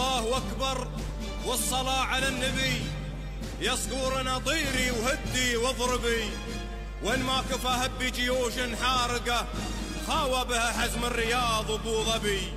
الله أكبر والصلاة على النبي. يصقور طيري وهدي واضربي وين ما كفى هبي جيوش حارقة خاوى بها حزم الرياض وابو ظبي.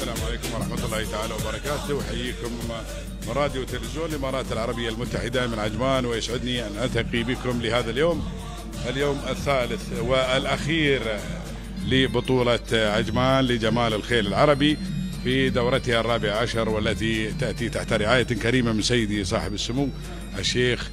السلام عليكم ورحمة الله تعالى وبركاته. أحييكم من راديو وتلفزيون الإمارات العربية المتحدة من عجمان ويسعدني أن ألتقي بكم لهذا اليوم اليوم الثالث والأخير لبطولة عجمان لجمال الخيل العربي في دورتها الرابعة عشر والتي تأتي تحت رعاية كريمة من سيدي صاحب السمو الشيخ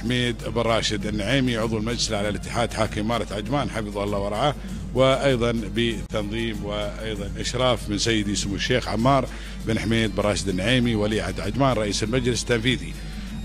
حميد بن راشد النعيمي عضو المجلس على الاتحاد حاكم إمارة عجمان حفظه الله ورعاه. وأيضا بتنظيم وأيضا إشراف من سيدي سمو الشيخ عمار بن حميد بن راشد النعيمي ولي عهد عجمان رئيس المجلس التنفيذي.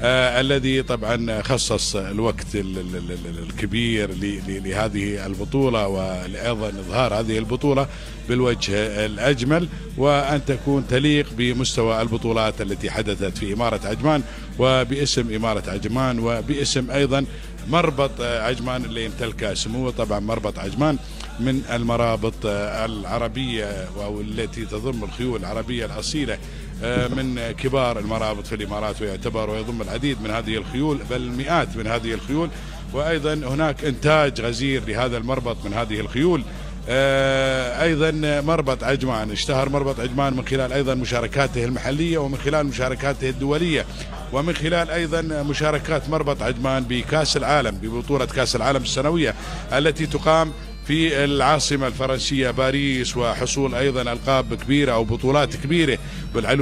آه الذي طبعا خصص الوقت ال- ال- ال- ال- الكبير لهذه البطولة وأيضا إظهار هذه البطولة بالوجه الأجمل وأن تكون تليق بمستوى البطولات التي حدثت في إمارة عجمان وباسم إمارة عجمان وباسم أيضا مربط عجمان اللي يمتلكه سموه طبعا مربط عجمان من المرابط العربية أو التي تضم الخيول العربية الأصيلة آه، من كبار المرابط في الإمارات ويعتبر ويضم العديد من هذه الخيول بل مئات من هذه الخيول. وأيضا هناك إنتاج غزير لهذا المربط من هذه الخيول. آه، أيضا مربط عجمان اشتهر مربط عجمان من خلال أيضا مشاركاته المحلية ومن خلال مشاركاته الدولية. ومن خلال أيضا مشاركات مربط عجمان بكأس العالم ببطولة كأس العالم السنوية التي تقام في العاصمة الفرنسية باريس وحصول أيضا ألقاب كبيرة أو بطولات كبيرة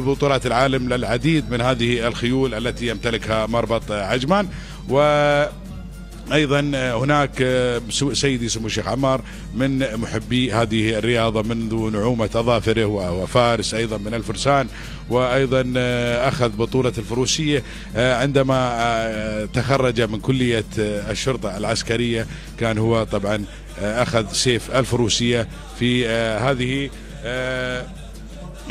بطولات العالم للعديد من هذه الخيول التي يمتلكها مربط عجمان. و أيضا هناك سيدي سمو الشيخ عمار من محبي هذه الرياضة منذ نعومة أظافره وفارس أيضا من الفرسان وأيضا أخذ بطولة الفروسية عندما تخرج من كلية الشرطة العسكرية كان هو طبعا أخذ سيف الفروسية في هذه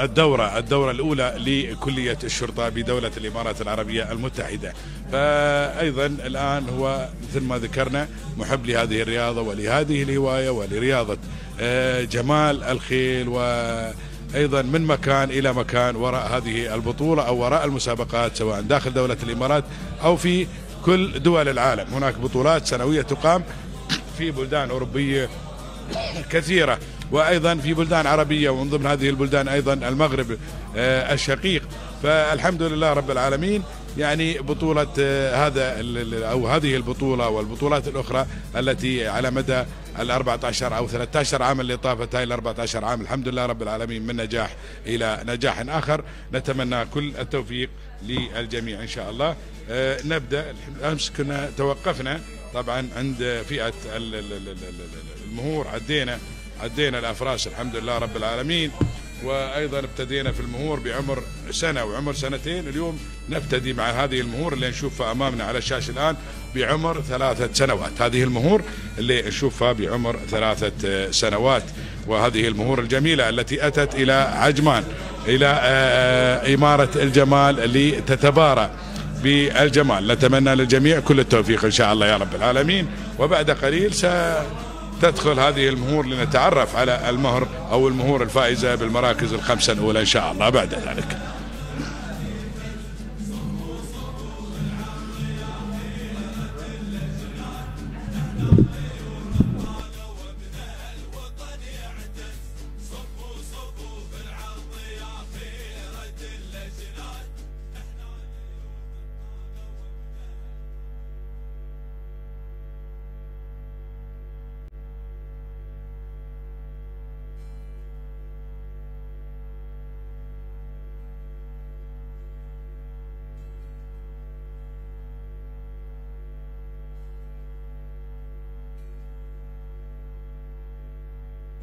الدورة الدورة الأولى لكلية الشرطة بدولة الإمارات العربية المتحدة. فأيضا الآن هو مثل ما ذكرنا محب لهذه الرياضة ولهذه الهواية ولرياضة آه، جمال الخيل وأيضا من مكان إلى مكان وراء هذه البطولة أو وراء المسابقات سواء داخل دولة الإمارات أو في كل دول العالم. هناك بطولات سنوية تقام في بلدان أوروبية كثيرة. وأيضا في بلدان عربية ومن ضمن هذه البلدان أيضا المغرب آه، الشقيق. فالحمد لله رب العالمين يعني بطولة آه، هذا أو هذه البطولة والبطولات الأخرى التي على مدى ال 14 أو 13 عام اللي طافت هاي ال 14 عام الحمد لله رب العالمين من نجاح إلى نجاح آخر. نتمنى كل التوفيق للجميع إن شاء الله. آه، نبدأ. أمس كنا توقفنا طبعا عند فئة ال- ال- ال- ال- ال- المهور عدينا. عدينا الافراس الحمد لله رب العالمين. وأيضا ابتدينا في المهور بعمر سنة وعمر سنتين. اليوم نبتدي مع هذه المهور اللي نشوفها أمامنا على الشاشة الآن بعمر ثلاثة سنوات. هذه المهور اللي نشوفها بعمر ثلاثة سنوات. وهذه المهور الجميلة التي أتت إلى عجمان إلى آه، إمارة الجمال لتتبارى بالجمال. نتمنى للجميع كل التوفيق إن شاء الله يا رب العالمين. وبعد قليل س تدخل هذه المهور لنتعرف على المهر أو المهور الفائزة بالمراكز الخمسة الأولى إن شاء الله بعد ذلك.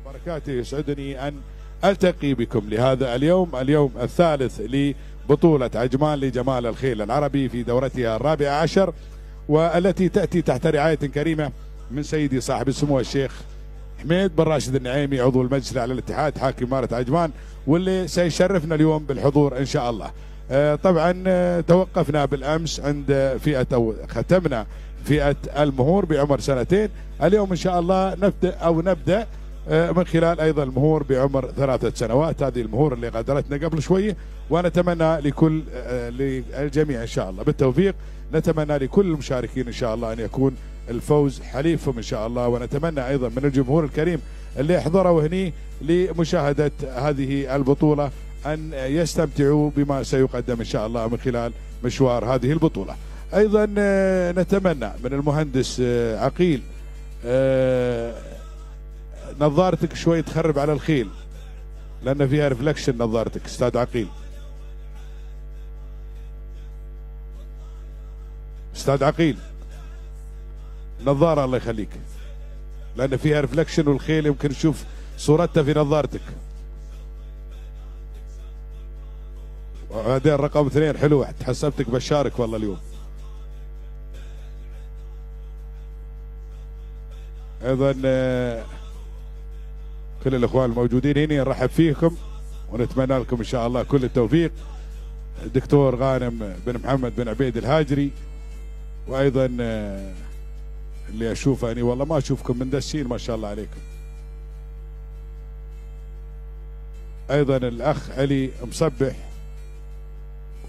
وبركاته يسعدني أن ألتقي بكم لهذا اليوم اليوم الثالث لبطولة عجمان لجمال الخيل العربي في دورتها الرابعة عشر والتي تأتي تحت رعاية كريمة من سيدي صاحب السمو الشيخ حميد بن راشد النعيمي عضو المجلس على الاتحاد حاكم إمارة عجمان واللي سيشرفنا اليوم بالحضور إن شاء الله. آه، طبعا آه، توقفنا بالأمس عند فئة أو ختمنا فئة المهور بعمر سنتين. اليوم إن شاء الله نبدأ أو نبدأ من خلال أيضا المهور بعمر ثلاثة سنوات. هذه المهور اللي غادرتنا قبل شوية ونتمنى لكل آه، للجميع إن شاء الله. بالتوفيق نتمنى لكل المشاركين إن شاء الله أن يكون الفوز حليفهم إن شاء الله. ونتمنى أيضا من الجمهور الكريم اللي يحضروا هني لمشاهدة هذه البطولة أن يستمتعوا بما سيقدم إن شاء الله من خلال مشوار هذه البطولة. أيضا آه، نتمنى من المهندس عقيل نظارتك شوي تخرب على الخيل لأن فيها reflection نظارتك أستاذ عقيل. أستاذ عقيل نظارة الله يخليك لأن فيها reflection والخيل يمكن تشوف صورتها في نظارتك. وبعدين رقم اثنين حلو حسبتك بشارك والله اليوم. أيضا آه، كل الإخوان الموجودين هنا نرحب فيكم ونتمنى لكم إن شاء الله كل التوفيق. الدكتور غانم بن محمد بن عبيد الهاجري وأيضا آه، اللي أشوفه اني والله ما أشوفكم مندسين ما شاء الله عليكم. أيضا الأخ علي مصبح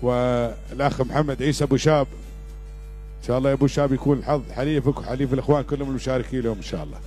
والأخ محمد عيسى أبو شاب. إن شاء الله يا أبو شاب يكون الحظ حليفك وحليف الإخوان كلهم المشاركين اليوم إن شاء الله.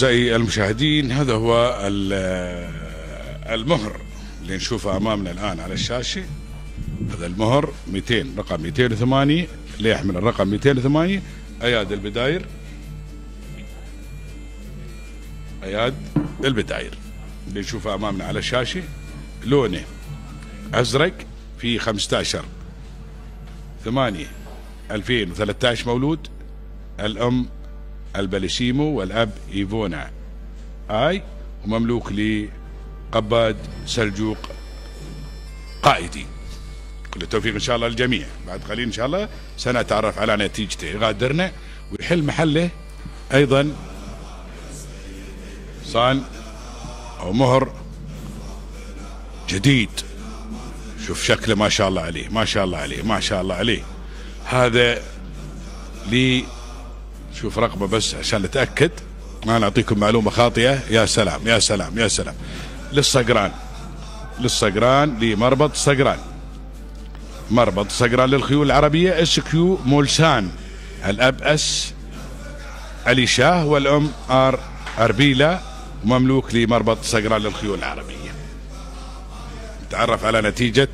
أعزائي المشاهدين هذا هو المهر اللي نشوفه أمامنا الآن على الشاشة. هذا المهر 200 رقم 208 اللي يحمل الرقم 208 أياد البداير. أياد البداير اللي نشوفه أمامنا على الشاشة. لونه أزرق في 15 8 2013 مولود. الأم البليسيمو والأب إيفونا. آي ومملوك لقباد سلجوق قائدي. كل التوفيق إن شاء الله للجميع. بعد قليل إن شاء الله سنتعرف على نتيجته. يغادرنا ويحل محله أيضا. صان أو مهر جديد. شوف شكله ما شاء الله عليه ما شاء الله عليه ما شاء الله عليه. هذا لي شوف رقبه بس عشان نتأكد. ما نعطيكم معلومة خاطئة. يا سلام يا سلام يا سلام. للصقران. للصقران لمربط صقران. مربط صقران للخيول العربية SQ مولسان. الأب أس علي شاه والأم آر اربيلا مملوك لمربط صقران للخيول العربية. نتعرف على نتيجة.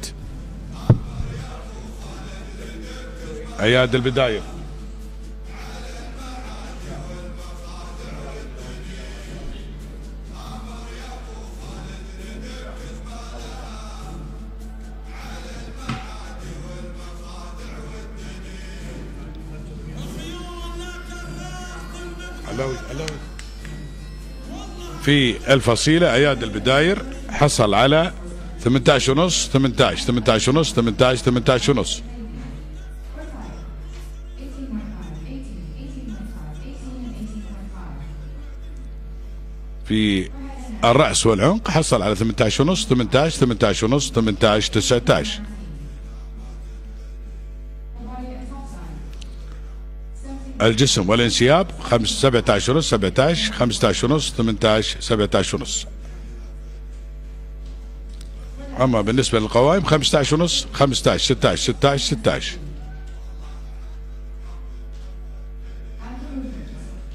أياد البداية. في الفصيلة أياد البداير حصل على 18 ونص 18 18 ونص 18 18 ونص. في الرأس والعنق حصل على 18 ونص 18 18 ونص 18 19 الجسم والانسياب 17 ونص 17 15 ونص 18 17 ونص. أما بالنسبة للقوائم 15 ونص 15 16 16 16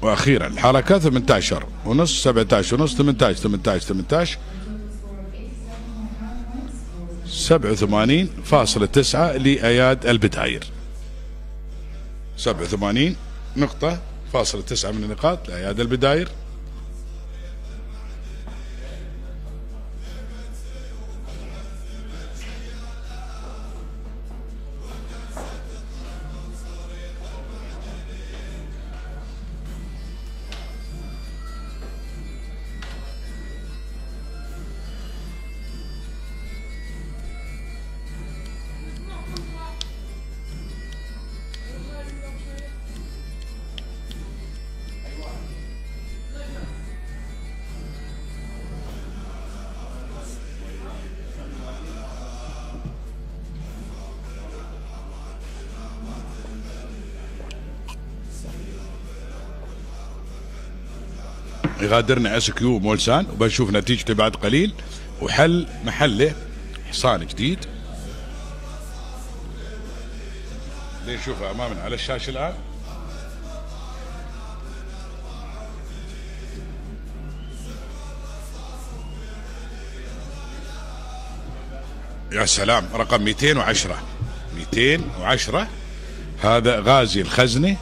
وأخيرا الحركة 18 ونص 17 ونص 18 18 18 87.9 لأياد البداير. 87 نقطة فاصلة تسعة من النقاط لأياد البداير يغادرنا SQ مولسان وبنشوف نتيجته بعد قليل وحل محله حصان جديد. نشوفه أمامنا على الشاشة الآن؟ يا سلام رقم 210 210 هذا غازي الخزني.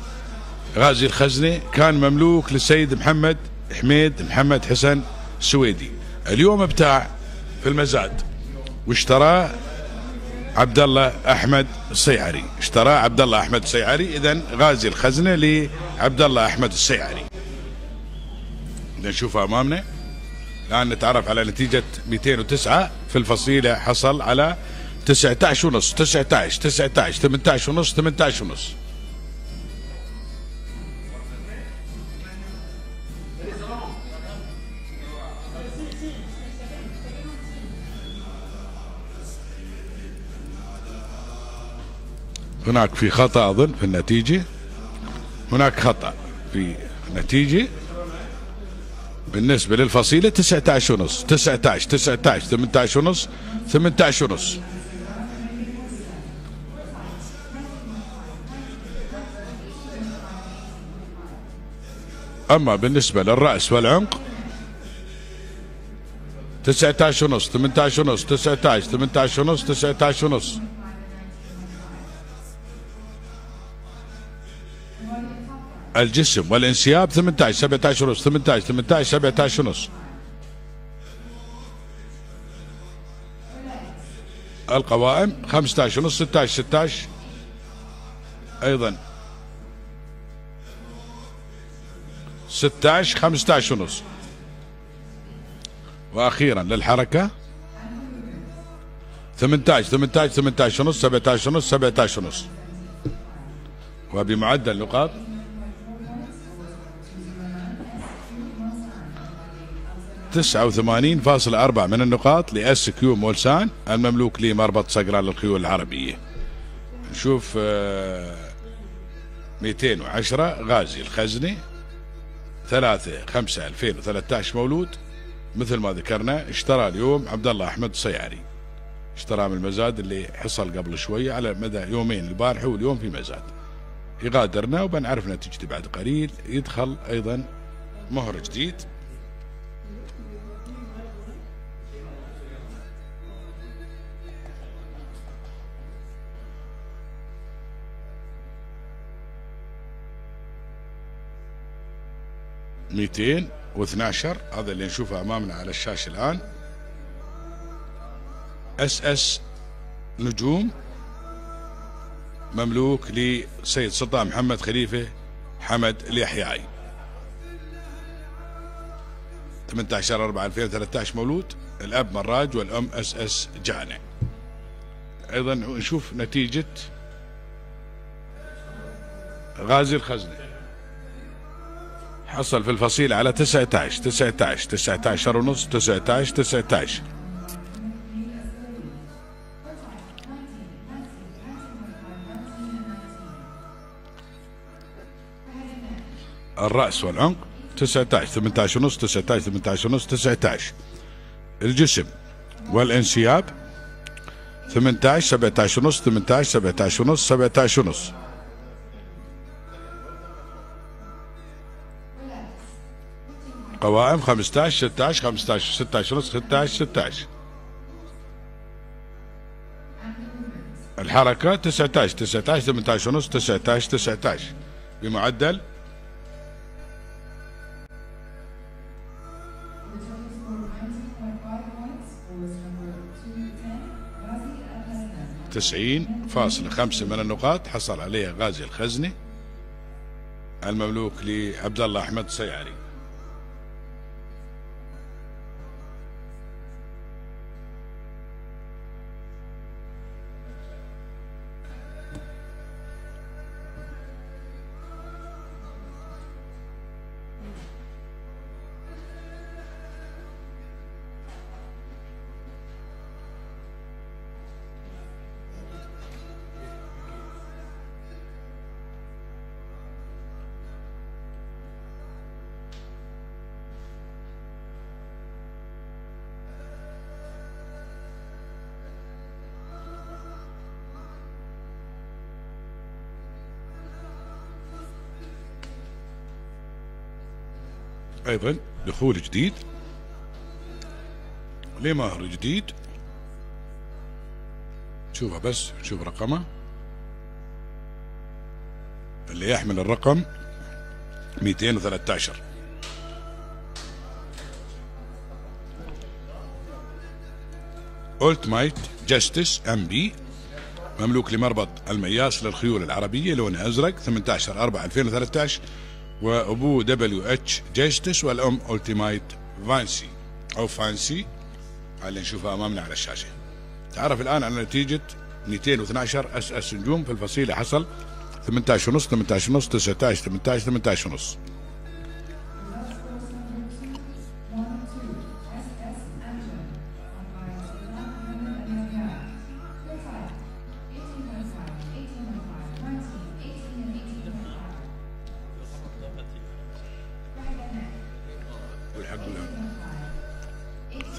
غازي الخزني كان مملوك للسيد محمد حميد محمد حسن السويدي. اليوم بتاع في المزاد واشتراه عبد الله أحمد السيعري. اشتراه عبد الله أحمد السيعري اذا غازي الخزنة لعبد الله أحمد السيعري. نشوفها أمامنا. الآن نتعرف على نتيجة 209 في الفصيلة حصل على 19 ونص 19 19 18 ونص 18 ونص. هناك في خطأ أظن في النتيجة. هناك خطأ في النتيجة. بالنسبة للفصيلة 19 ونص. 19 19 18 ونص 18 ونص. أما بالنسبة للرأس والعنق 19 ونص 18 ونص 19 18 ونص 19 ونص. الجسم والانسياب 18 17 ونص 18 18 17 ونص. القوائم 15 ونص 16 16 أيضا. 16 15 ونص. وأخيرا للحركة. 18 18 18 ونص 17 ونص 17 ونص. وبمعدل نقاط تسعة وثمانين فاصل أربعة من النقاط لأس كيو مولسان المملوك لمربط صقران للخيول العربية. نشوف ميتين وعشرة غازي الخزني ثلاثة خمسة ألفين وثلاثة عشر مولود. مثل ما ذكرنا اشترى اليوم عبد الله أحمد الصياري. اشترى من المزاد اللي حصل قبل شوية على مدى يومين البارحة واليوم في مزاد. يغادرنا وبنعرف نتيجته بعد قليل. يدخل أيضا مهر جديد. ميتين واثناشر هذا اللي نشوفه أمامنا على الشاشة الآن. أس أس نجوم مملوك لسيد سلطان محمد خليفة حمد اليحيائي. 18 4 2013 مولود الأب مراج والأم أس أس جانع. أيضا نشوف نتيجة غازي الخزنة. حصل في الفصيل على 19 19 19 ونص 19 19 الرأس والعنق 19 18 ونص 19 18 ونص 19 الجسم والانسياب 18 17 ونص 18 17 ونص 17 ونص. القوائم 15 16 15 16 ونص 16 16 الحركات 19 19 18 ونص 19 19 بمعدل؟ تسعين فاصلة خمسة من النقاط. حصل عليها غازي الخزني. المملوك لعبد الله أحمد السياري أيضا دخول جديد. لمهر جديد. شوفه بس شوف رقمه. اللي يحمل الرقم 213 Ultimate Justice MB مملوك لمربط المياس للخيول العربية لونه أزرق 18 4 2013 وابوه WH Justice والأم Ultimate Fancy. أو Fancy اللي نشوفها أمامنا على الشاشة. تعرف الآن على نتيجة 212 SS نجوم في الفصيلة. حصل 18 ونص 18 ونص 19 18 18 ونص.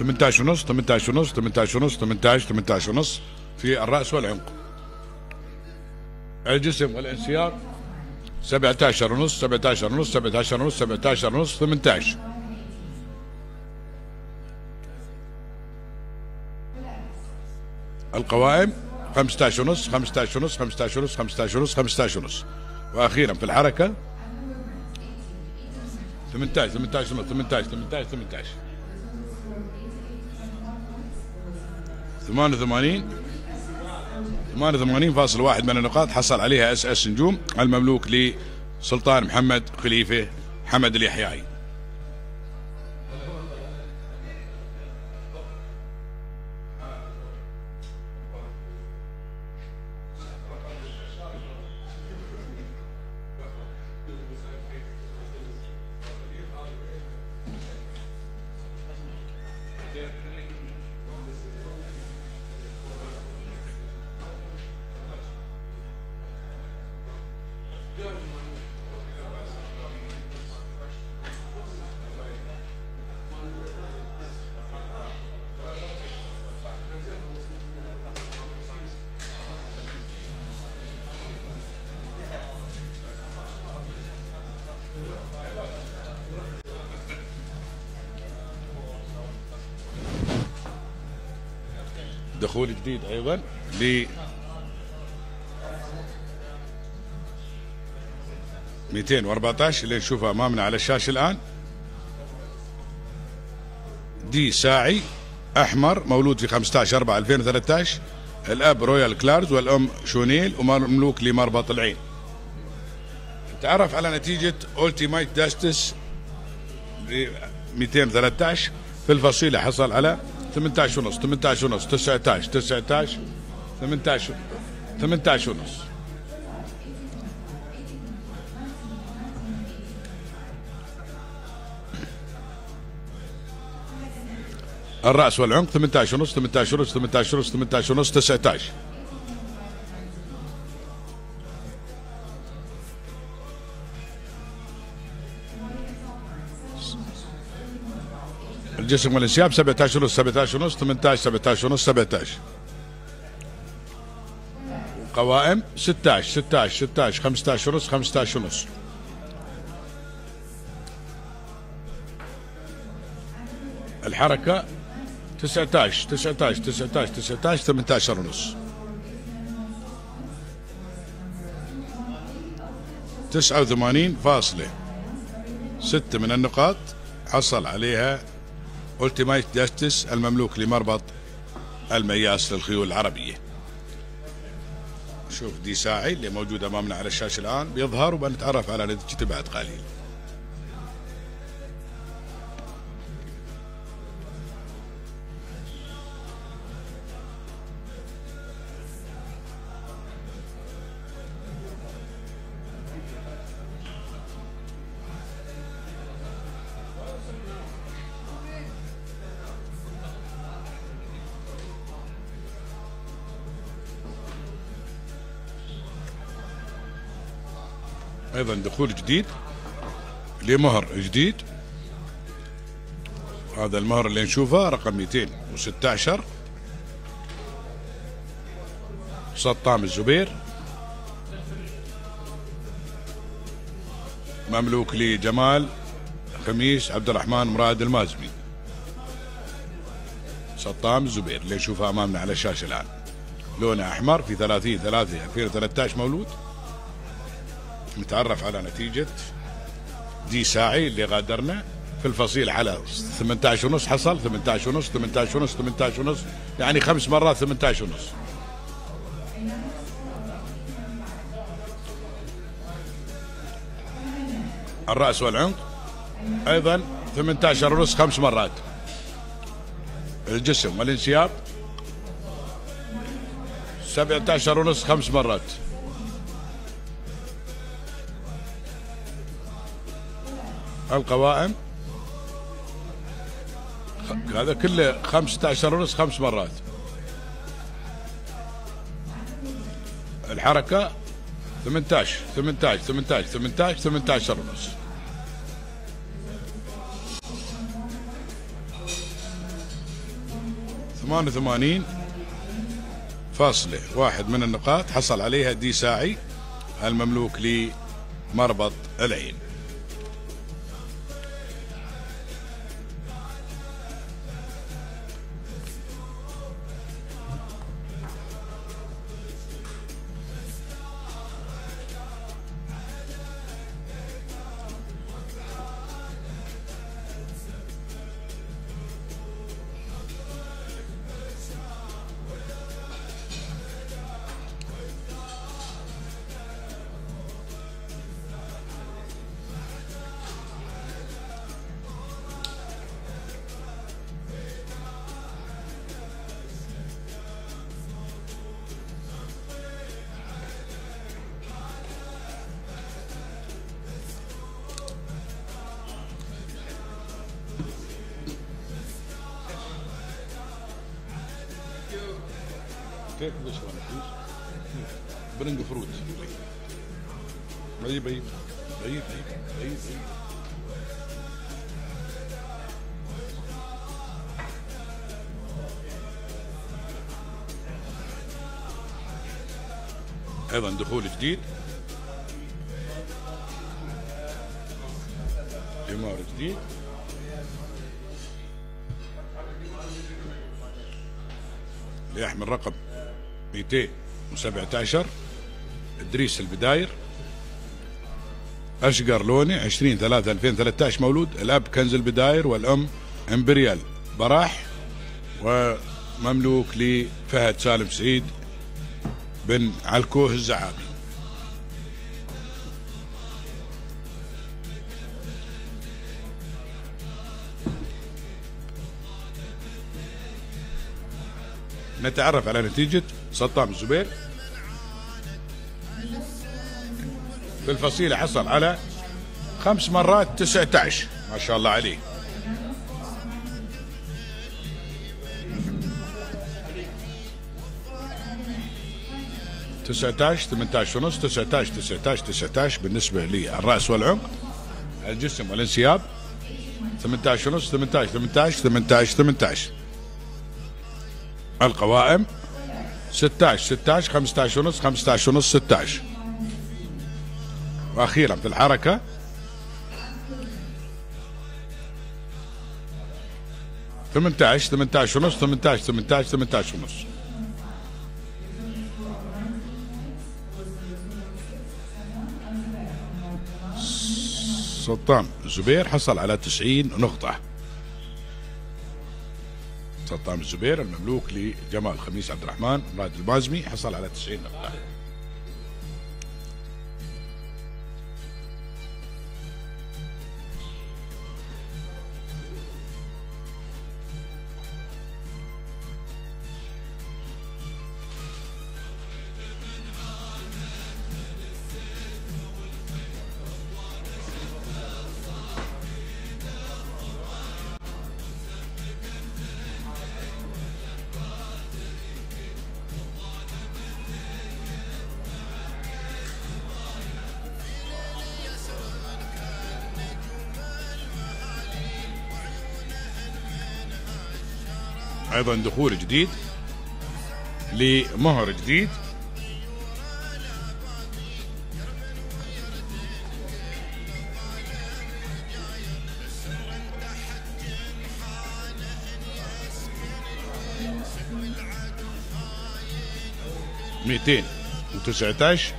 18 ونص 18 ونص 18 ونص 18 18 ونص في الرأس والعنق الجسم والانسياب 17 ونص 17 ونص 17 ونص 17 ونص 18 القوائم 15 ونص 15 ونص 15 ونص 15 ونص 15 ونص. وأخيرا في الحركة 18 18 ونص 18 18 18 88 88.1 من النقاط. حصل عليها SS نجوم المملوك لسلطان محمد خليفة حمد اليحيائي. دخول جديد أيضا ل 214 اللي نشوفها أمامنا على الشاشة الآن. دي ساعي أحمر مولود في 15 4 2013 الأب Royal Colours والأم شونيل ومملوك لمربط العين. تعرف على نتيجة Ultimate Justice 213 في الفصيلة حصل على 18 ونص 18 ونص 19 19 18 18 ونص. الرأس والعنق 18 ونص 18 ونص 18 ونص 18 ونص 19 الجسم والانسياب 17 ونص 17 ونص 18 17 ونص 17 قوائم 16 16 16 15 ونص 15 ونص. الحركة 19 19 19 19 18 ونص. تسعة وثمانين فاصلة. ستة من النقاط حصل عليها Ultimate Justice المملوك لمربط المياس للخيول العربية. شوف دي ساعي اللي موجود أمامنا على الشاشة الآن. بيظهر وبنتعرف على نتيجته بعد قليل. أيضا دخول جديد لمهر جديد. هذا المهر اللي نشوفه رقم 216 سطام الزبير. مملوك لجمال خميس عبد الرحمن مراد المازمي سطام الزبير اللي نشوفه أمامنا على الشاشة الآن. لونه أحمر في 30 3 2013 مولود. نتعرف على نتيجة دي ساعي اللي غادرنا في الفصيل على 18 ونص حصل 18 ونص 18 ونص 18 ونص يعني خمس مرات 18 ونص. الرأس والعنق أيضا 18 ونص خمس مرات. الجسم والانسياب 17 ونص خمس مرات. القوائم. هذا كله 15 ونص خمس مرات. الحركة 18 18 18 18 18 ونص. ثمانية وثمانين فاصلة واحد من النقاط. حصل عليها دي ساعي المملوك لمربط العين. One, please. Bring the fruit. بعيد بعيد بعيد بعيد بعيد أيضا دخول جديد حمار جديد ليحمل رقم 217 إدريس البداير أشقر لوني 20 3 2013 مولود الأب كنز البداير والأم إمبريال براح ومملوك لفهد سالم سعيد بن علكوه الزعابي. نتعرف على نتيجة سطام الزبير. في الفصيلة حصل على خمس مرات 19 ما شاء الله عليه. ثمانية عشر ونص عشر تسعة عشر بالنسبة للرأس والعنق الجسم والانسياب. عشر ونص ثمانية عشر ثمانية عشر. القوائم. 16 16 15 ونص 15 ونص 16 وأخيرا في الحركة. 18 18 ونص 18 18 18 ونص. سلطان زبير حصل على 90 نقطة. سلطان الزبير المملوك لجمال خميس عبد الرحمن راد المازمي حصل على 90 نقطة. أيضا دخول جديد لمهر جديد. ميتين وتسعة عشر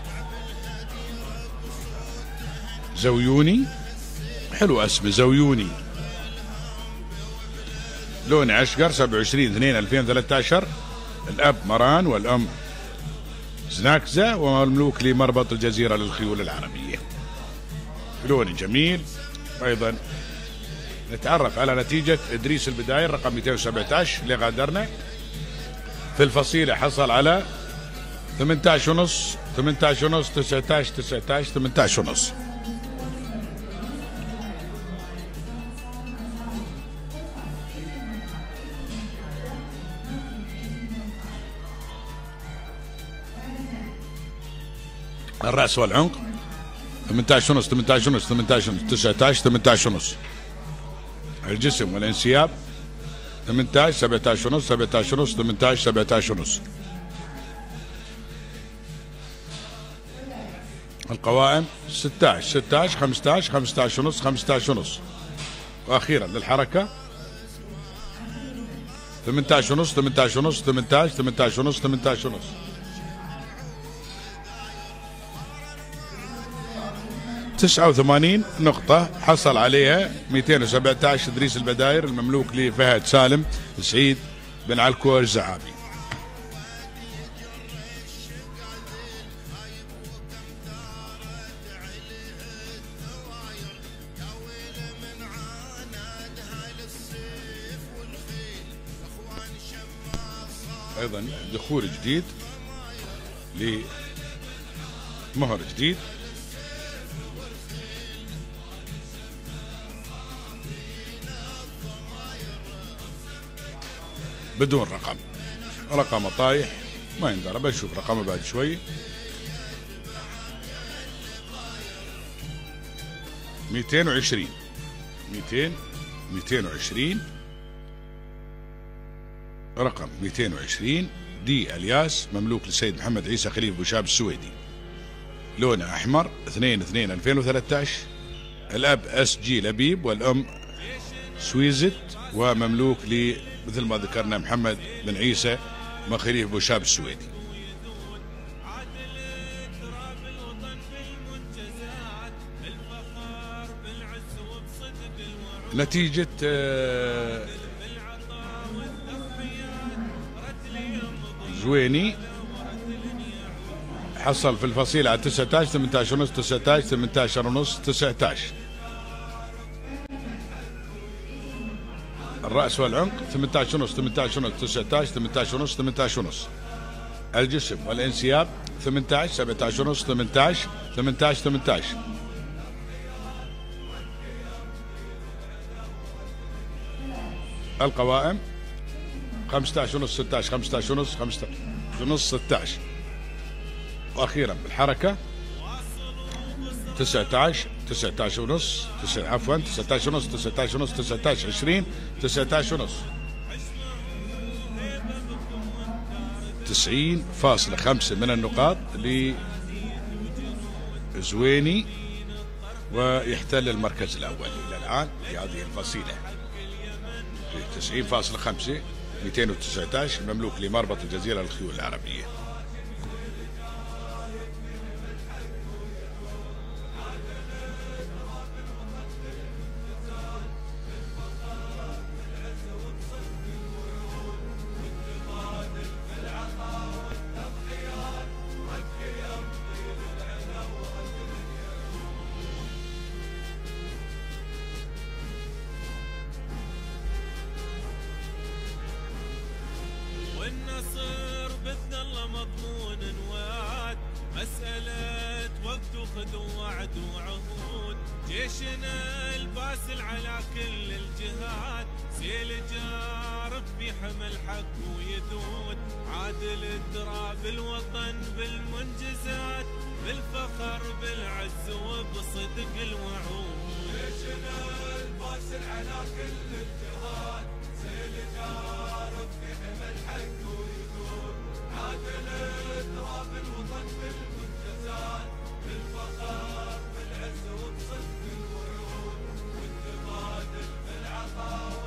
زويوني. حلو اسمه زويوني. لون عشقر 27 2 2013 الأب مران والأم زناكزة ومملوك لمربط الجزيرة للخيول العربية. لون جميل. أيضا نتعرف على نتيجة إدريس البداية رقم 217 اللي غادرنا في الفصيلة حصل على 18 ونص 18 ونص 19 19 18 ونص. الرأس والعنق. 18 ونص 18 ونص 18 ونص 19 18 ونص. الجسم والانسياب 18 17 ونص 17 ونص 18 17 ونص. القوائم 16 16 15 15 ونص 15 ونص. وأخيرا للحركة 18 ونص 18 ونص 18 18 ونص 18 ونص. تسعة وثمانين نقطة حصل عليها 217 إدريس البداير المملوك لفهد سالم سعيد بن علكو الزعابي أيضا دخول جديد لمهر جديد. بدون رقم. رقمه طايح ما يندرى بنشوف رقمه بعد شوي. ميتين وعشرين. ميتين ميتين وعشرين. رقم ميتين وعشرين. دي الياس مملوك للسيد محمد عيسى خليفة بوشاب السويدي. لونه أحمر 2 2 2013 الأب SG لبيب والأم سويزت ومملوك ل مثل ما ذكرنا محمد بن عيسى مخيريه بوشاب السويدي. نتيجة آه، زويني. حصل في الفصيلة على 19 18 ونص 19 18 ونص 19 الرأس والعنق 18 ونص 18 ونص 19 18 ونص 18 ونص. الجسم والانسياب 18 17 ونص 18 18 18 القوائم 15 ونص 16 15 ونص 15 ونص 16 وأخيرا بالحركة 19 19 ونص عفوا 19 ونص 19 ونص 19 20 19 ونص. 90.5 من النقاط لزويني ويحتل المركز الأول إلى الآن في هذه الفصيلة 90.5 219 مملوك لمربط الجزيرة للخيول العربية. الباسل على كل الجهات. سيل جارف بحمل حق ويذود عادل الدراب الوطن بالمنجزات. بالفخر بالعز وبصدق الوعود. جيشنا الباسل على كل الجهات سيل جارف بحمل حق ويذود عادل الدراب الوطن بالمنجزات بالفخر بالعز وبصدق Oh.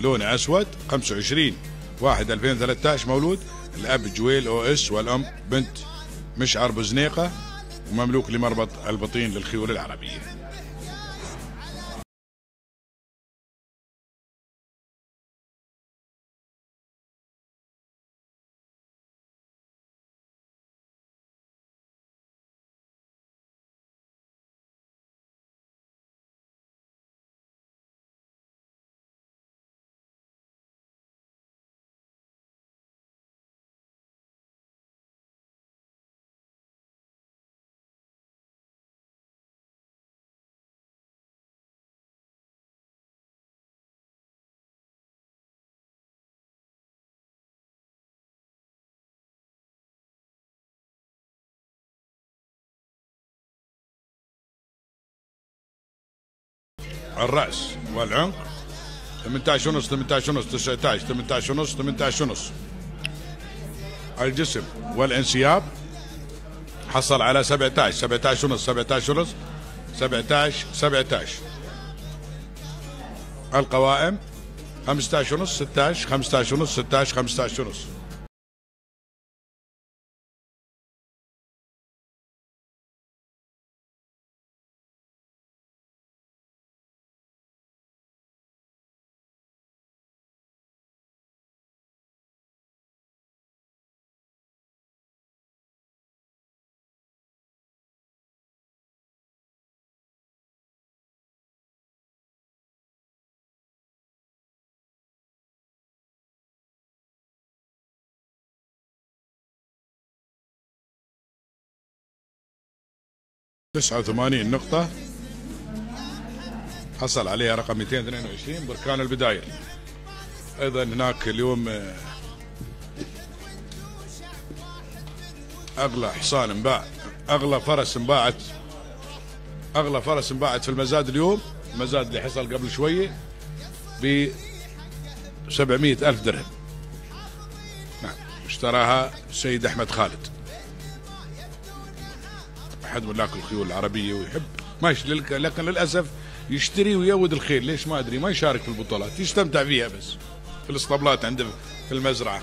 لونه أسود 25 1 2013 مولود. الأب جويل أو إس والأم بنت. مشعر بزنيقه ومملوك لمربط البطين للخيول العربية. الرأس والعنق. 18 ونص 18 ونص 19 18 ونص 18 ونص. الجسم والانسياب. حصل على 17 17 ونص 17 ونص 17 17 القوائم 15 ونص 16 15 ونص 16 15 ونص. تسعة وثمانين نقطة. حصل عليها رقم 222 بركان البداير أيضا هناك اليوم آه، أغلى حصان انباع أغلى فرس انباعت أغلى فرس انباعت في المزاد اليوم. المزاد اللي حصل قبل شوية ب 700 ألف درهم. نعم اشتراها السيد أحمد خالد. احد ملاك الخيول العربيه ويحب. ماشي للك- لكن للأسف يشتري ويود الخيل. ليش ما أدري؟ ما يشارك في البطولات. يستمتع فيها بس. في الاسطبلات عنده في المزرعة.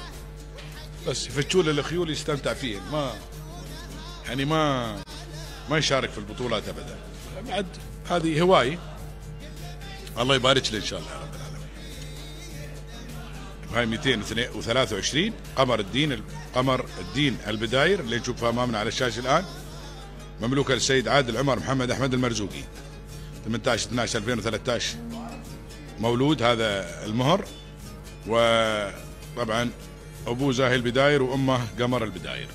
بس يفتشوا له الخيول يستمتع فيها. ما يعني ما ما يشارك في البطولات ابدا. بعد هذه هواية. الله يبارك له إن شاء الله يا رب العالمين. هاي 223 قمر الدين قمر الدين البداير. اللي نشوفها أمامنا على الشاشة الآن. مملوكه للسيد عادل عمر محمد أحمد المرزوقي. 18 12 2013 مولود هذا المهر. وطبعا ابوه زاهي البداير وأمه قمر البداير.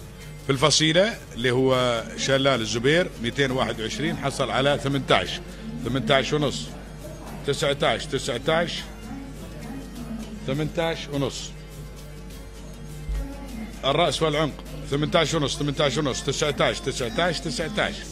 في الفصيلة اللي هو شلال الزبير 221 حصل على 18 18 ونص. 19 19 18 ونص. الرأس والعنق. 18 ونص 18 ونص 19 19 19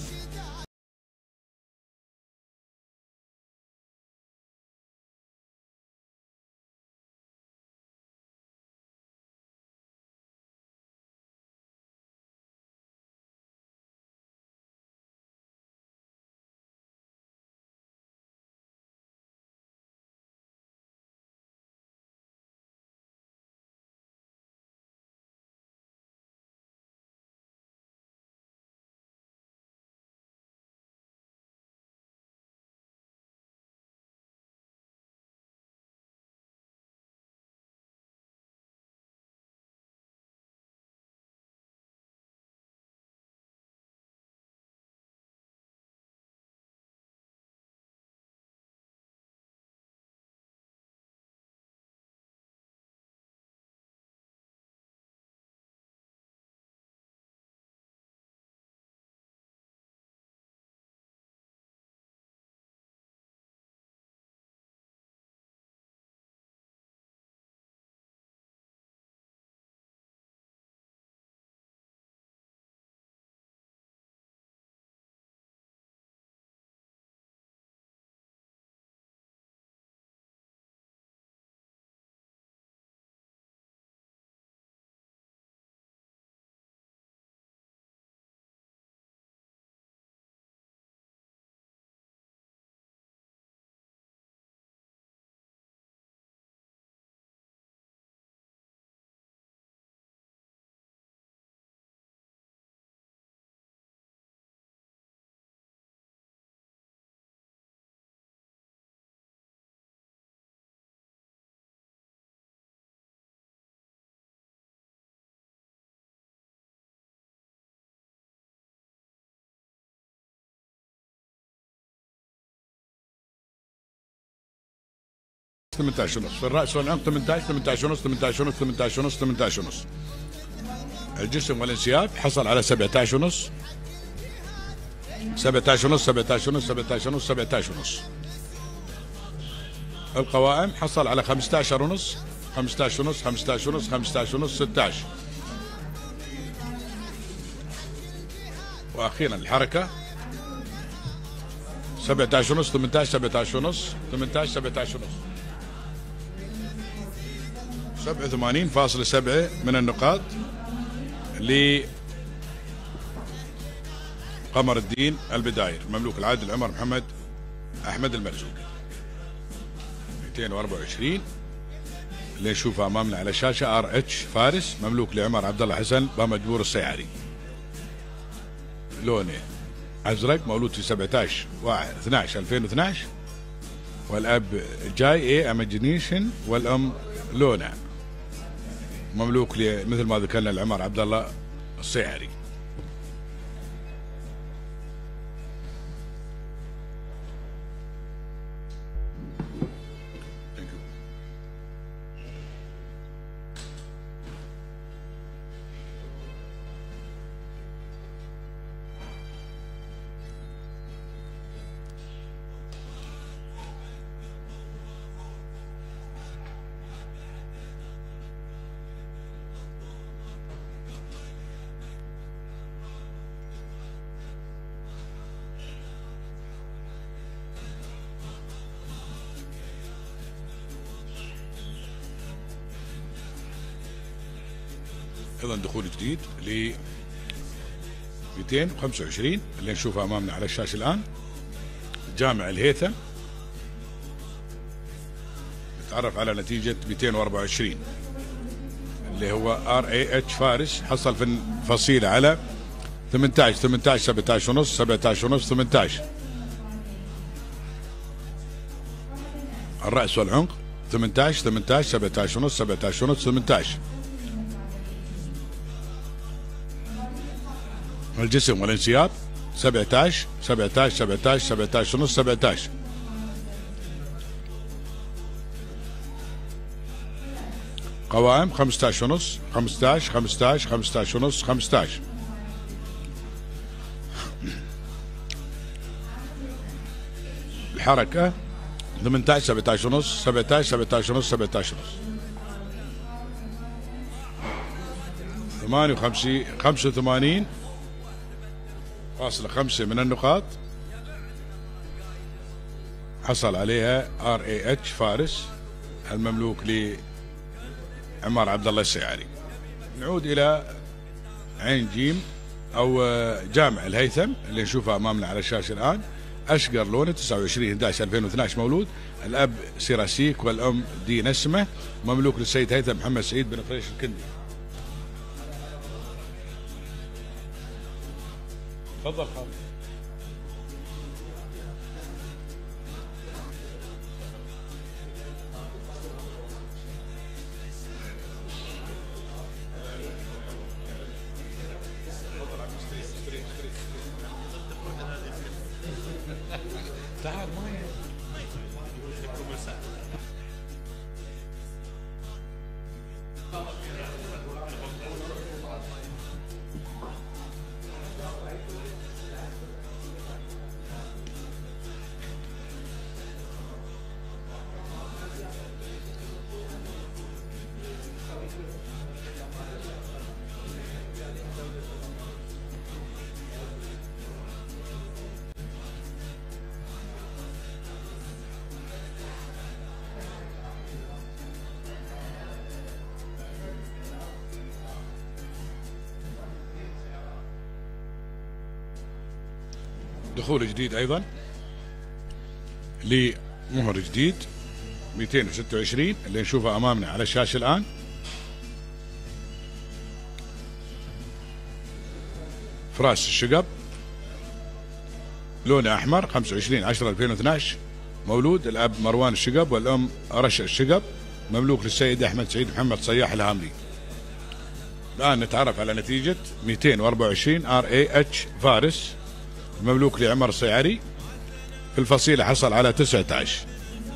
18 ونص الراس والعنق 18 18 ونص 18 ونص 18 ونص 18 ونص الجسم والانسياب حصل على 17 ونص 17 ونص 17 ونص 17 ونص 17 ونص القوائم حصل على 15 ونص 15 ونص 15 ونص 15 ونص 16 وأخيرا الحركه 17 ونص 18 17 ونص 18 17 ونص 87.7 من النقاط ل قمر الدين البداير مملوك العادل عمر محمد أحمد المرزوقي 224 اللي نشوفه أمامنا على الشاشه RH فارس مملوك لعمر عبد الله حسن بمجبور السياري. لونه أزرق مولود في 17 1 12 2012 والأب جاي اي اماجينيشن والأم لونا. مملوك مثل ما ذكرنا لعمر عبد الله السياري أيضا دخول جديد ل 225 اللي نشوفه أمامنا على الشاشة الآن. جامع الهيثم. نتعرف على نتيجة 224 اللي هو RAH فارس. حصل في الفصيلة على 18 18 17 ونص 17 ونص 18 الرأس والعنق 18 18 17 ونص 17 ونص 18 الجسم والانسياب 17 17 17 17 ونص 17 قوائم 15 ونص 15 15 15 ونص 15 الحركة 18 17 ونص 17 17 ونص 17 ونص 58 85 فاصلة خمسة من النقاط. حصل عليها RAH فارس المملوك لعمار عبد الله السياري. نعود إلى عين جيم أو جامع الهيثم اللي نشوفه أمامنا على الشاشة الآن. أشقر لونه 29 11 2012 مولود. الأب سيراسيك والأم دي نسمه مملوك للسيد هيثم محمد سعيد بن فريش الكندي. تفضل خالد. دخول جديد أيضا لمهر جديد 226 اللي نشوفه أمامنا على الشاشة الآن. فراس الشقب لونه أحمر 25 10 2012 مولود الأب مروان الشقب والأم رشا الشقب. مملوك للسيد أحمد سعيد محمد صياح الهاملي. الآن نتعرف على نتيجة 224 RAH فارس. المملوك لعمر الصيعري في الفصيلة حصل على 19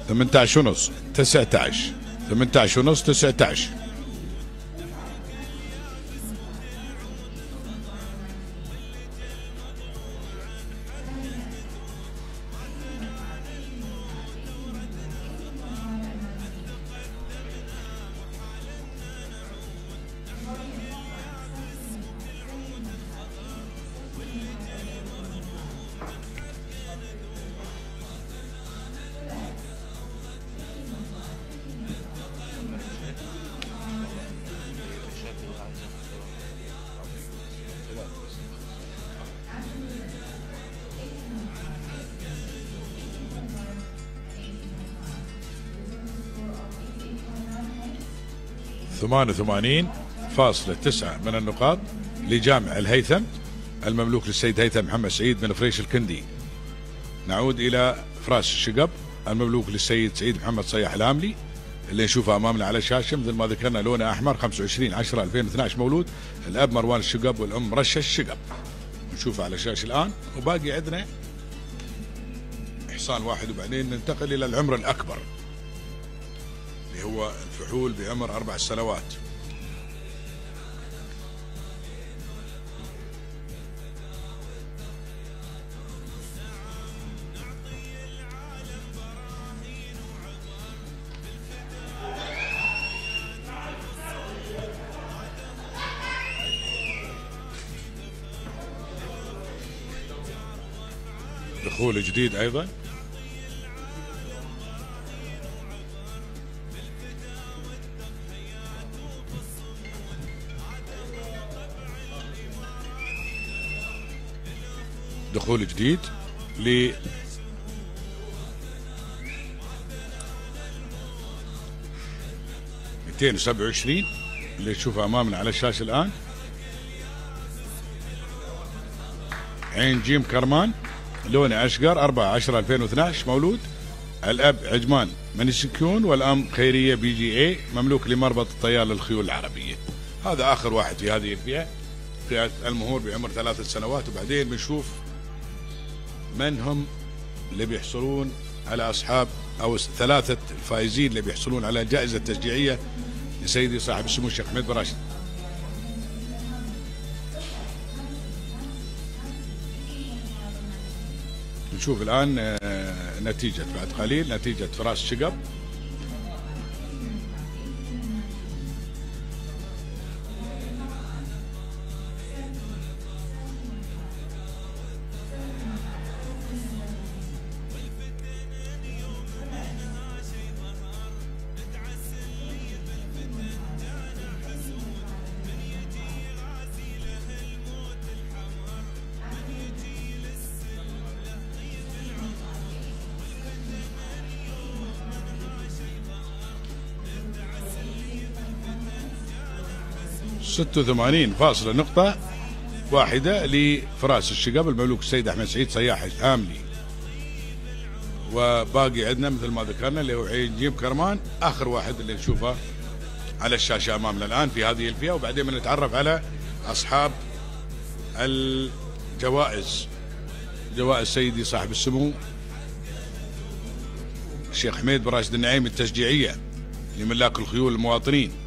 18 ونص 19 18 ونص 19 88.9 من النقاط لجامع الهيثم المملوك للسيد هيثم محمد سعيد من فريش الكندي. نعود إلى فراس الشقب المملوك للسيد سعيد محمد صياح العاملي اللي نشوفه أمامنا على الشاشه مثل ما ذكرنا لونه أحمر 25 10 2012 مولود الأب مروان الشقب والأم رشه الشقب. نشوفه على الشاشه الآن وباقي عندنا حصان واحد وبعدين ننتقل إلى العمر الأكبر. هو الفحول بعمر أربع سنوات. دخول جديد أيضا. دخول جديد ل ميتين وسبعة وعشرين اللي تشوفه أمامنا على الشاشة الآن. عين جيم كرمان لونه أشقر 4 10 2012 مولود. الأب عجمان من السكون والأم خيرية BJA مملوك لمربط الطيار للخيول العربية. هذا آخر واحد في هذه الفئة فئة المهور بعمر ثلاث سنوات وبعدين بنشوف من هم اللي بيحصلون على أصحاب أو ثلاثة الفائزين اللي بيحصلون على جائزة تشجيعية لسيدي صاحب السمو الشيخ حميد بن راشد. نشوف الآن آه، نتيجة بعد قليل نتيجة فراس شقب. ستة وثمانين فاصلة نقطة واحدة لفراس الشقب المملوك السيد أحمد سعيد صياح الآملي وباقي عندنا مثل ما ذكرنا اللي هو عين جيم كرمان آخر واحد اللي نشوفه على الشاشة أمامنا الآن في هذه الفئة. وبعدين بنتعرف على أصحاب الجوائز. جوائز سيدي صاحب السمو الشيخ حميد بن راشد النعيم التشجيعية لملاك الخيول المواطنين.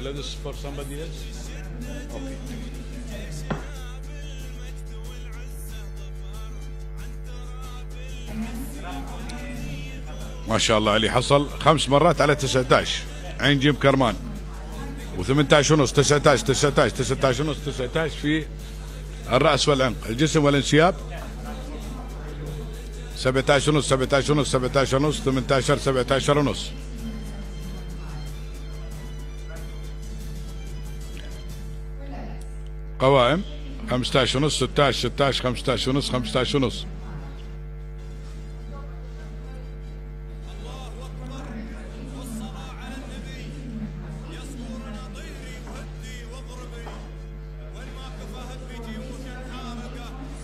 I this for somebody else? Okay. ما شاء الله عليه حصل خمس مرات على 19 عين جيم كرمان. و18 ونص 19 19 19 ونص 19 في الرأس والعنق الجسم والانسياب. 17 ونص 17 ونص 17 ونص 18 17 ونص. 15 ونص 16 16 15 ونص 15 ونص.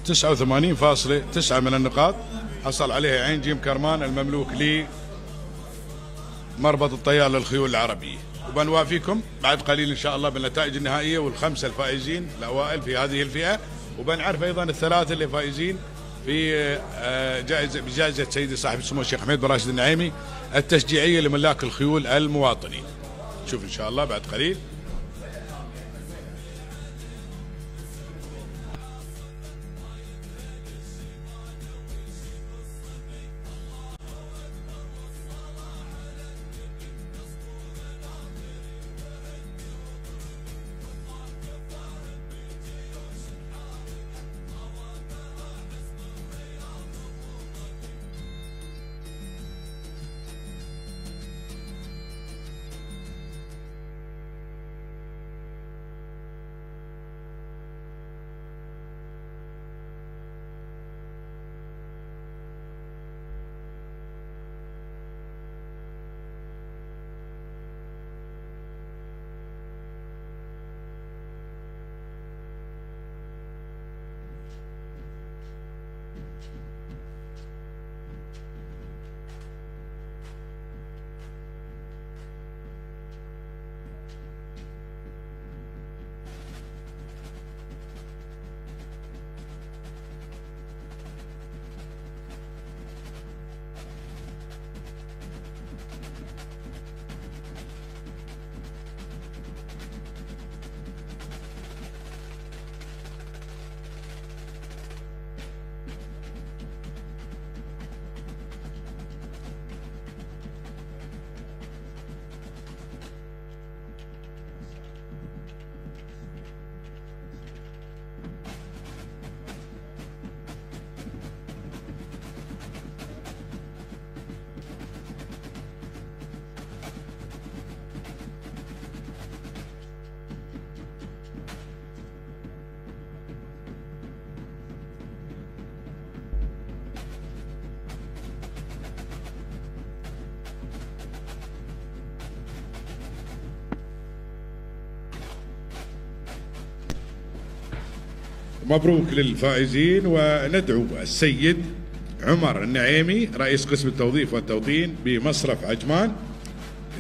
تسعة وثمانين فاصلة تسعة من النقاط. حصل عليها عين جيم كرمان المملوك لي مربط الطيار للخيول العربية وبنوافيكم بعد قليل إن شاء الله بالنتائج النهائية والخمسة الفائزين الأوائل في هذه الفئة. وبنعرف أيضا الثلاثة اللي فائزين في آه، جائزة بجائزة سيدي صاحب السمو الشيخ حميد بن راشد النعيمي التشجيعية لملاك الخيول المواطنين. شوف إن شاء الله بعد قليل. مبروك للفائزين وندعو السيد عمر النعيمي رئيس قسم التوظيف والتوطين بمصرف عجمان.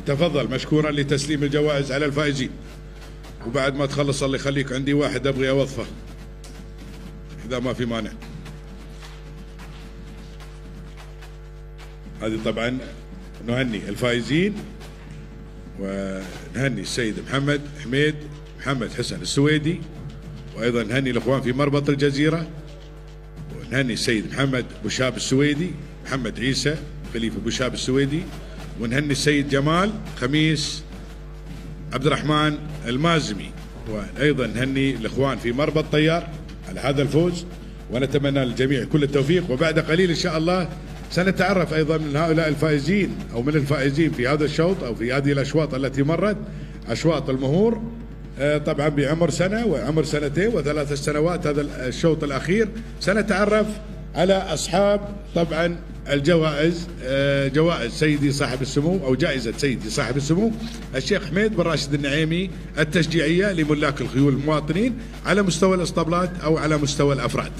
تفضل مشكورا لتسليم الجوائز على الفائزين. وبعد ما تخلص الله يخليك عندي واحد أبغي أوظفه. إذا ما في مانع. هذه طبعا نهني الفائزين ونهني السيد محمد حميد محمد حسن السويدي. وأيضا نهني الإخوان في مربط الجزيرة ونهني السيد محمد بوشاب السويدي محمد عيسى خليفة بوشاب السويدي ونهني السيد جمال خميس عبد الرحمن المازمي وأيضا نهني الإخوان في مربط طيار على هذا الفوز. ونتمنى للجميع كل التوفيق وبعد قليل إن شاء الله سنتعرف أيضا من هؤلاء الفائزين أو من الفائزين في هذا الشوط أو في هذه الأشواط التي مرت أشواط المهور. طبعا بعمر سنة وعمر سنتين وثلاث سنوات هذا الشوط الأخير سنتعرف على أصحاب طبعا الجوائز آه، جوائز سيدي صاحب السمو أو جائزة سيدي صاحب السمو الشيخ حميد بن راشد النعيمي التشجيعية لملاك الخيول المواطنين على مستوى الإسطبلات أو على مستوى الأفراد.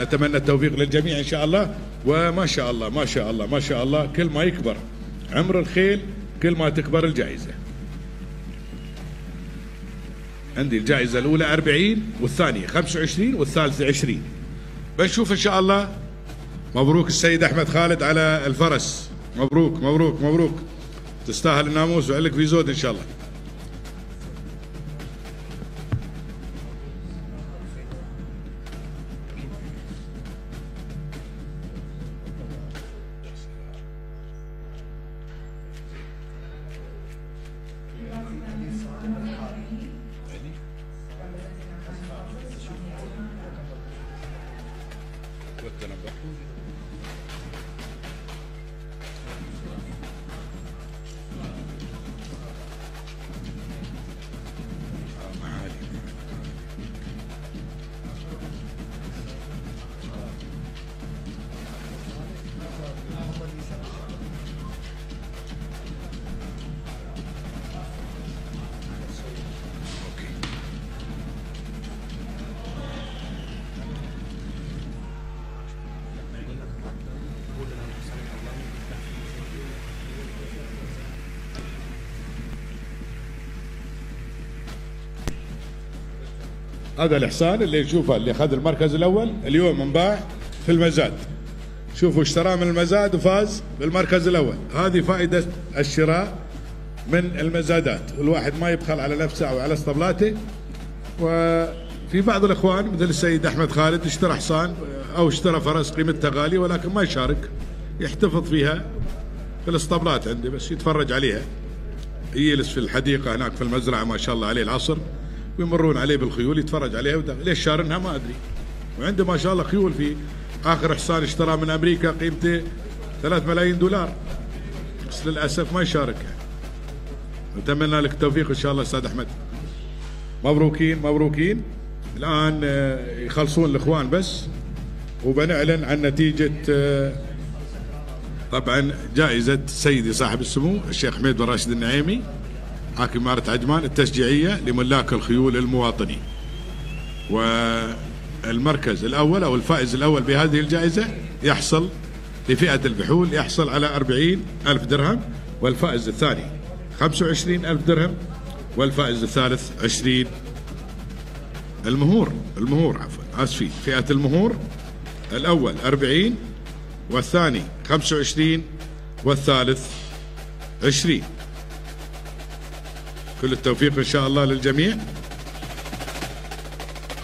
نتمنى التوفيق للجميع إن شاء الله وما شاء الله ما شاء الله ما شاء الله كل ما يكبر عمر الخيل كل ما تكبر الجائزة. عندي الجائزة الأولى 40 والثانية 25 والثالثة 20 بنشوف إن شاء الله. مبروك السيد أحمد خالد على الفرس. مبروك مبروك مبروك. تستاهل الناموس وعلك في زود إن شاء الله. هذا الحصان اللي نشوفه اللي اخذ المركز الأول اليوم انباع في المزاد. شوفوا اشتراه من المزاد وفاز بالمركز الأول. هذه فائدة الشراء من المزادات. والواحد ما يبخل على نفسه أو على اسطبلاته. وفي بعض الإخوان مثل السيد أحمد خالد اشترى حصان أو اشترى فرس قيمتها غاليه ولكن ما يشارك يحتفظ فيها في الاسطبلات عنده بس يتفرج عليها. يجلس في الحديقة هناك في المزرعة ما شاء الله عليه العصر. ويمرون عليه بالخيول يتفرج عليها وده. ليش شارنها؟ ما أدري. وعنده ما شاء الله خيول في آخر حصان اشتراه من أمريكا قيمته 3 ملايين دولار. بس للأسف ما يشارك. نتمنى لك التوفيق إن شاء الله أستاذ أحمد. مبروكين مبروكين. الآن آه، يخلصون الإخوان بس. وبنعلن عن نتيجة آه، طبعا جائزة سيدي صاحب السمو الشيخ حميد بن راشد النعيمي. حاكم إمارة عجمان التشجيعية لملاك الخيول المواطنين والمركز الأول أو الفائز الأول بهذه الجائزة يحصل لفئة الفحول يحصل على أربعين ألف درهم والفائز الثاني خمسة وعشرين ألف درهم والفائز الثالث عشرين المهور المهور عفوا آسفين فئة المهور الأول 40 والثاني 25 والثالث 20 كل التوفيق إن شاء الله للجميع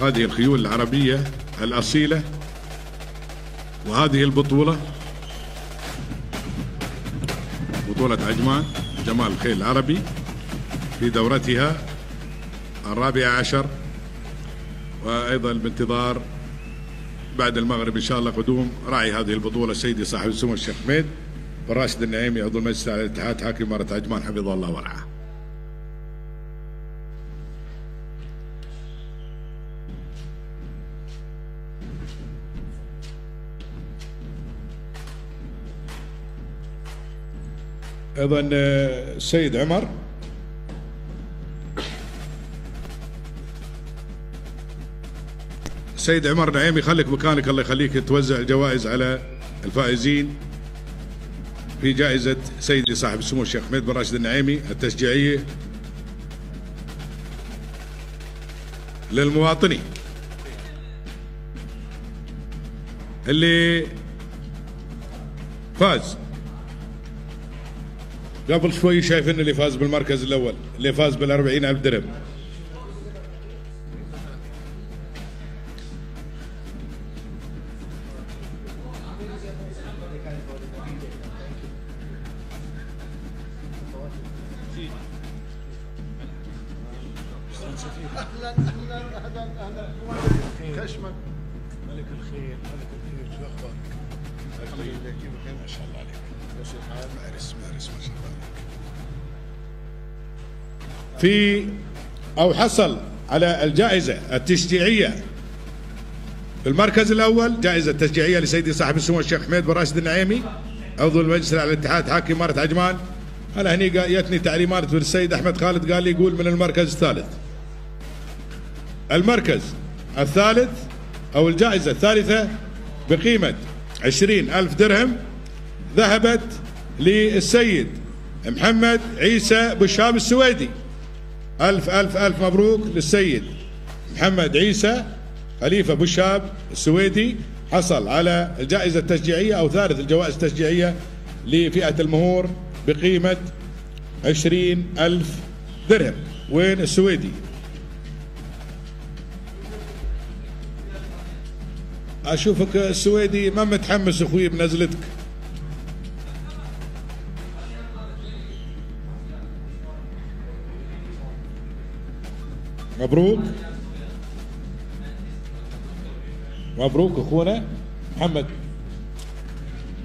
هذه الخيول العربية الأصيلة وهذه البطولة بطولة عجمان جمال الخيل العربي في دورتها الرابعه عشر وأيضا بانتظار بعد المغرب إن شاء الله قدوم راعي هذه البطولة سيدي صاحب السمو الشيخ حميد والراشد النعيمي عضو المجلس الاتحاد حاكم إمارة عجمان حفظه الله ورعاه. أيضا آه، السيد عمر. سيد عمر نعيمي خليك مكانك الله يخليك توزع الجوائز على الفائزين. في جائزة سيدي صاحب السمو الشيخ حميد بن راشد النعيمي التشجيعية للمواطنين. اللي فاز قبل شوي شايفين اللي فاز بالمركز الأول اللي فاز بالأربعين ألف درهم. في أو حصل على الجائزة التشجيعية. في المركز الأول جائزة تشجيعية لسيدي صاحب السمو الشيخ حميد بن راشد النعيمي عضو المجلس على الاتحاد حاكم إمارة عجمان. أنا هني جتني تعليمات من السيد أحمد خالد قال لي يقول من المركز الثالث. المركز الثالث أو الجائزة الثالثة بقيمة عشرين ألف درهم ذهبت للسيد محمد عيسى بشام السويدي. ألف ألف ألف مبروك للسيد محمد عيسى خليفة بشاب السويدي حصل على الجائزة التشجيعية أو ثالث الجوائز التشجيعية لفئة المهور بقيمة عشرين ألف درهم. وين السويدي؟ أشوفك السويدي ما متحمس أخوي بنزلتك. مبروك. مبروك أخونا محمد.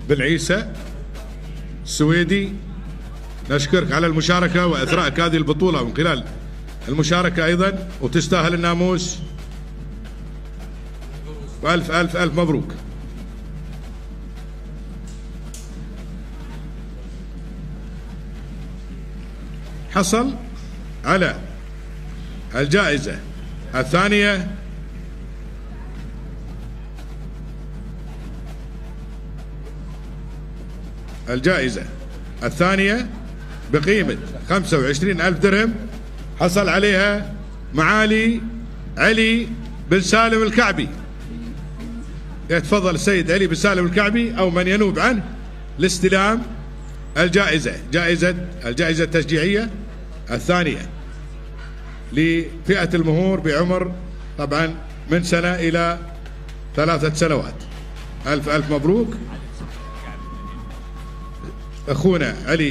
بن عيسى السويدي. نشكرك على المشاركة وإثرائك هذه البطولة من خلال المشاركة أيضا وتستاهل الناموس. وألف ألف ألف مبروك. حصل على الجائزة. الثانية. الجائزة. الثانية. بقيمة 25 ألف درهم. حصل عليها معالي علي بن سالم الكعبي. يتفضل السيد علي بن سالم الكعبي أو من ينوب عنه لاستلام الجائزة. جائزه الجائزة التشجيعية. الثانية. لفئة المهور بعمر طبعا من سنة إلى ثلاثة سنوات. ألف ألف مبروك. أخونا علي